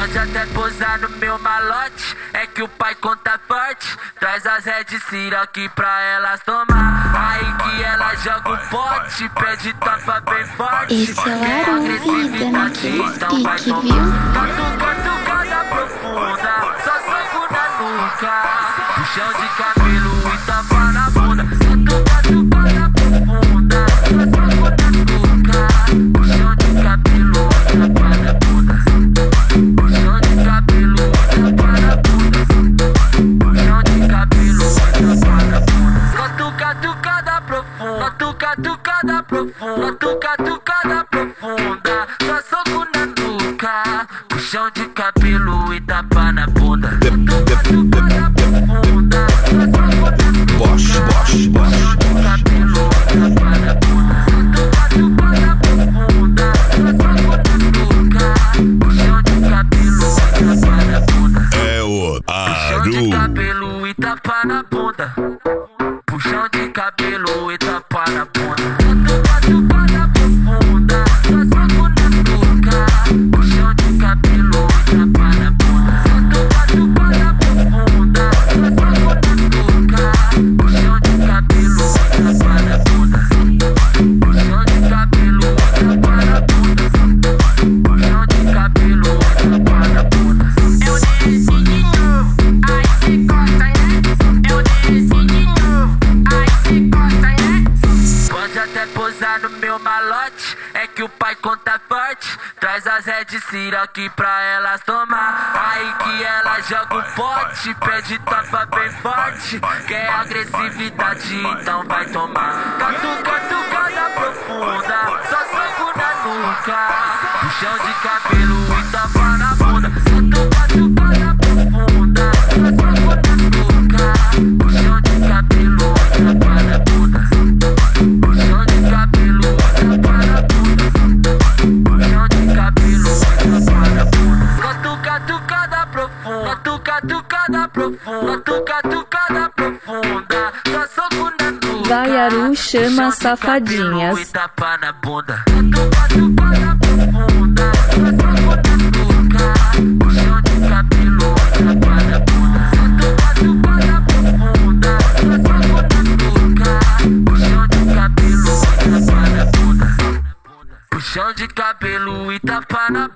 Pode até posar no meu malote, é que o pai conta forte. Traz as Red aqui pra elas tomar. Aí que ela joga o pote, pede tapa bem forte. Esse é o Arubi dando aquele pique, viu? Catuca, cada profunda, só soco na nuca. Puxão de cabelo e tapa tucada profunda. Catuca, tucada profunda. Catuca, tucada profunda. Só soco na nuca. Puxão de cabelo e tapa na bunda. Tucada profunda. Só soco na nuca. Bosch, Bosch, Bosch. Puxão de cabelo e tapa na bunda. É o Puxão de Aru. cabelo e tapa na bunda. É que o pai conta forte. Traz as Red Cira aqui pra elas tomar. Aí que ela joga o pote, pede tapa bem forte. Quer agressividade, então vai tomar. Catuca, tucada profunda, só soco na nuca. Puxão de cabelo e tapa profunda. Tucada profunda. Só soco na nuca. Vai, Aru, chama safadinhas. E tapa na bunda. Catuca, tucada profunda. Só soco na nuca. Puxão de cabelo, tapa na bunda. Catuca, tucada profunda. Só soco na nuca. Puxão de cabelo e tapa na bunda. Puxão de cabelo e tapa na